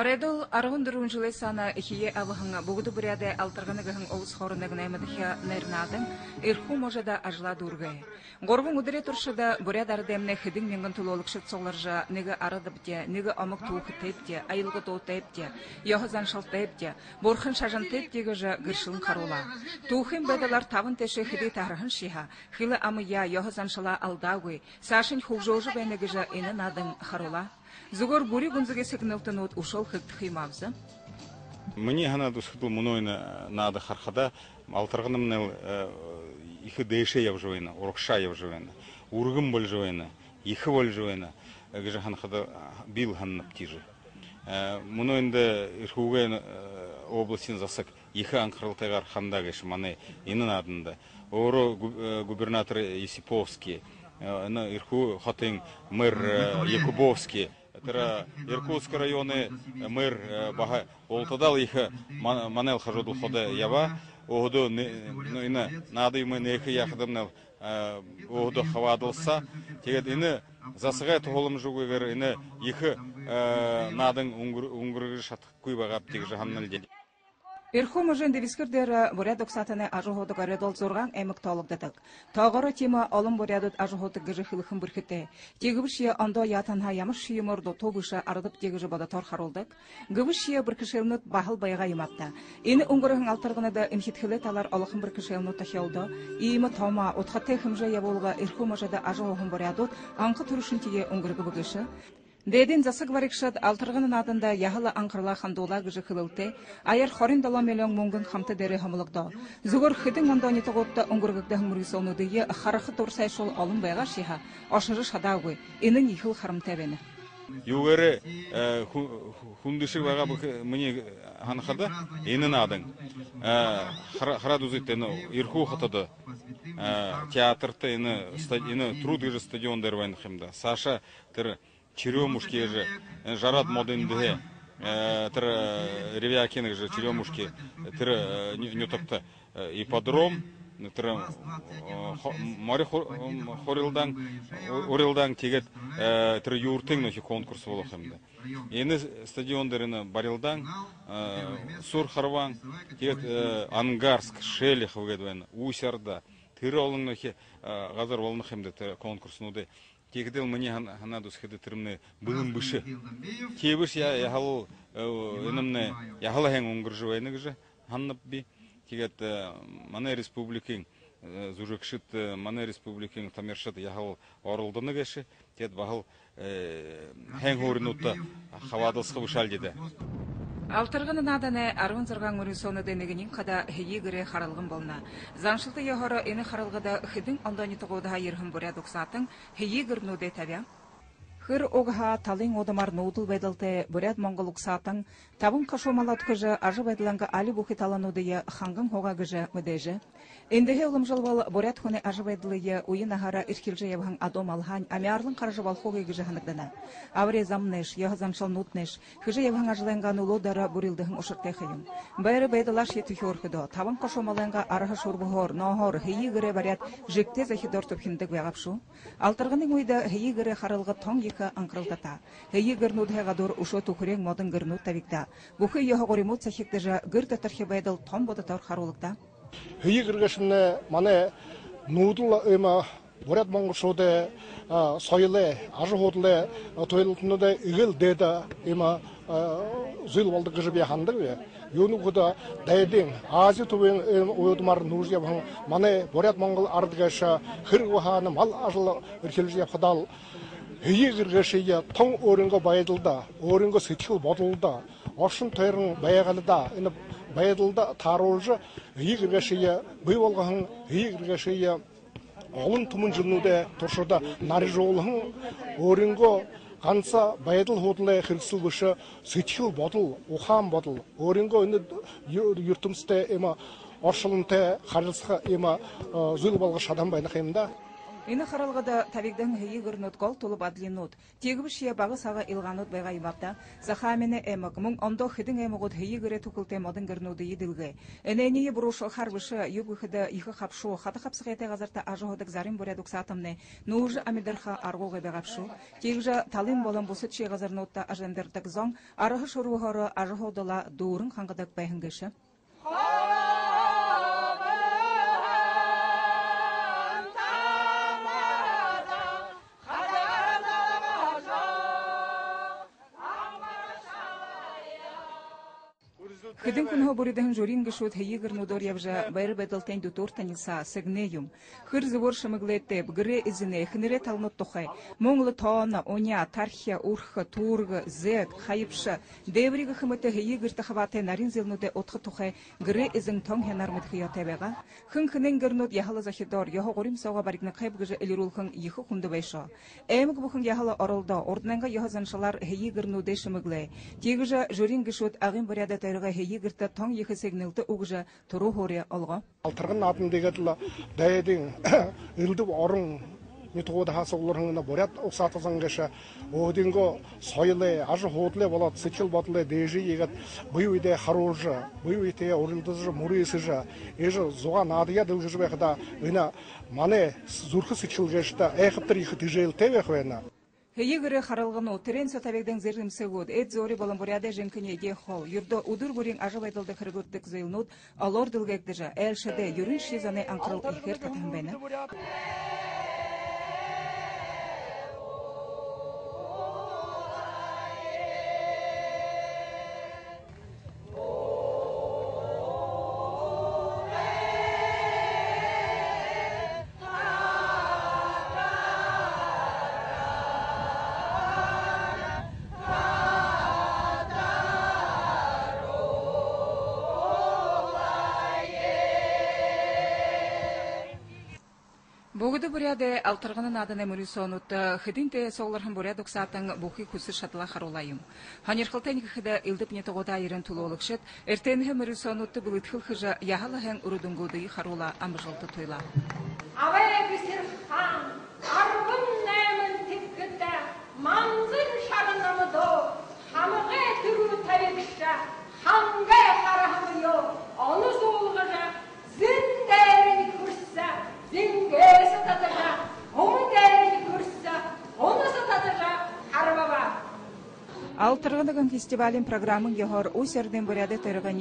Оредол аргын жылы сана ихие авахынга бугуду буряде алтыргыныгын олус хорынагын эмадыхя нернадын ирху можада ажла дургай. Горгун удыре туршада буряд ардемне хидин менгін тулолукшыт соларжа неге арыдыпте, неге амык туухы тепте, айылгы тоо тепте, йохазан шал тепте, борхын шажан тептеге жа гыршылын харула. Туухын бедалар тавын теше хиди тарахын шиха, хилы амы я йохазан шала алдагуй, сашын хужожы бенеге жа ины надын харула. Зугор бури гунзыге секнелтен от ушол хыкт химавза. Мені гана дусхитл мунойна нада хархада алтарганымнел ихы дэше явжуена, урокша явжуена, ургым болжуена, ихы болжуена, гыжа ханхада бил ханнап тижи. Мунойнда ирхуге областин засак ихы анкрылтайгар ханда геш мане инын адында. Оро губернатор Есиповский, ирху хатың мэр Якубовский, тыра Иркутск районы мэр баха олтадал их манел хажудул хода ява оғыду ина нады мы нехи яхдымнал оғыду хавадылса. Тегет ины засыгай тоғылым жугығыр ины ихы надың уңгыргы шатық куйбағап тег жаханнал деді Ирху можен девискирдер бурядок сатане ажуходу гаредол зорган эмик толугдатык. Тагыры тема алым бурядут ажуходу гыжы хылыхын бүрхите. Тегибишия андо ятанха ямыш юморду тобыша арыдып тегижи бада тор харулдык. Гыбишия бір кишелнут бахыл байга иматта. Ини уңгырыхын алтыргына да имхитхиле талар алыхын бір кишелнут тахялды. Ийми тома отхатте хымжа яболга ирху можеда ажуходун бурядут анқы турушын тиге уңгыргы бүгіші. Дедин засык варикшат алтыргынын адында яхала анкырла хандула гыжы хылылте, аяр хорин дала миллион мунгын хамты дере хамылыкта. Зугур хитин мондони тоготта оңгургыкта хмурисону дие харахы турсай шол алым байга шиха, ашыры шадагы, инын ихыл харым тебені. Югары хундыши вага мне ханхада инын адың. Харадузыттен ирху хатады. Театрты ины труд гыжы стадион дервайн химда. Саша тыр черемушки же жарат модынды тыр ревякиных же черемушки тыр нютопта ипподром тыр море хорилдан орилдан тегет тыр юртың нохи конкурс болохымды эни стадиондерыны барилдан сур харван тегет ангарск гедвен усярда тыр олың нохи газар олнахымды конкурс нуды. Тегдел мне ханадус хеды тырмны былым бышы кебиш я яхал энемне яхала хен унгыржу эне гже ханнап би. Тегет мана республикин зужекшит мана республикин тамершат яхал орылдыны геше тет бахал хен хоринутта хавадылсқы бышал деді. Алтыргыны наданы арвын зырган үрін соны денегінен қада хейі гіре харалғын болна. Заншылты яхара ені харалғыда хидин анданы тұғуды хайырхын бұря дұқсатын хейі гірнуде табя. Хыр огха талын одамар нудыл бедалте бурят монголук сатын табын кашомалат кыжы ажы бедаланга али бухи таланудыя хангын хога гыжы мыдежы. Эндеге улым жылвал бурят хуне ажы бедалыя уйын ахара иркилжы евхан адом алхань амярлын қаржы вал хоги гыжы ханыкдана. Авре замнеш, яхазан шал нутнеш, хыжы евхан ажыланган улодара бурилдыхын ошырте хыйын. Байры бедалаш еті хёрхыдо, табын кашомаланга арахы шурбухор, нохор, хыйы гыре барят жикте захидор тупхиндык вягапшу. Алтыргының уйда хыйы гыре харылғы тоң ека анкрылтата. Хейи гырнуд хегадор ушо тухрен модын гырнуд тавикта. Бухы його горимут сахиктежа гырта тархибайдал том бода тар харулыкта. Хейи гыргашны мане нудул эма Бурят Монгошоде сойлы, ажы ходлы, тойлытынды игил деда эма зыл болды. Юну куда дайдин Азия тубен ойдумар нужя бан мане Бурят Монгол ардгаша хыр мал ажыл өркелжия хадал Хүйе кіргешейе тоң өрінгі байдылда, өрінгі сетхіл бодылда, оршын тойрын баяғалыда, іні байдылда таролжы хүйе кіргешейе бүй болғағын хүйе кіргешейе олын тұмын жылнуде тұршыда нары жолығын өрінгі қанса байдыл хирсыл бұшы сетхіл бодыл, ухан бодыл, өрінгі үні юртымсты ема оршылынты қарылсыға ема зұйл болғы шадан байны қайымда. Ины харалгыда табигден хейи гырнут гол тулып адлинут. Тегиб шия багы сага илганут байга имапта. Захамene эмак мун ондо хидин эмагут хейи гыре тукулте модын гырнуды идилге. Энени буруш харбышы юбгыхыда ихы хапшу хата хапсыгете газарта ажоходык зарим бурядук сатымне. Нуж амидерха аргуга бегапшу. Тегжа талим болан бусыт шия газарнутта ажендердик зон арыхы шуругары ажоходыла дурын хангыдык байхынгышы. Хидин күнһө буриден журин гышут хейгер нудор явжа байр бедалтен дутур таниса сигнеюм. Хыр зывор шамыглете бгре изине хнере талнот тохай. Монглы тоона оня тархия урха турга зек хайпша деврига хмете хейгер тахавате нарин зелнуде отхы тохай гре изин тон хенар мит хиятебега. Хын хнен гернот яхала захидор яхо горим сага баригна кайб гыжа элирул хын йхы хунды байша. Эмг бухын яхала оролда орднанга яхазаншалар хейгер нуде шамыгле. Тегжа журин гышут агын баряда тайрга егерте таң ехе сигналты угжа туру хоре алга. Алтыргын атын дегетла дайдин ылдып орын нитгода хасууларына борят уксатасан гэша одинго сойле аж ходле болот сычыл ботле дэжи егет буйуйде харужа буйуйте орылдызы мурисыжа эже зуга надыя дылжыбехда ына мане зурхы сычыл гэшта эхтер их тижел тевехвена Хейгере харалган о терен сатабегден зерим сегуд эт зори болон буряде женкине де хол. Юрдо удур бурин ажа байдылды хыргуттык зыйлнут. Алор дылгекдежа элшеде юрин шизане анкрыл ихер татамбене Богуды буряде алтыргынын адыны мурисонутта хидинте соглархан бурядук сатың бухи кусы шатла харулайым. Ханерхалтен хида илдип не тогода айрын тулолукшет, эртенхе мурисонутты булытхыл хыжа яхала хэн урудунгуды харула амжылты тойла. Авай Алтыргыныгын фестивалин программын яхор усерден буряде тырыган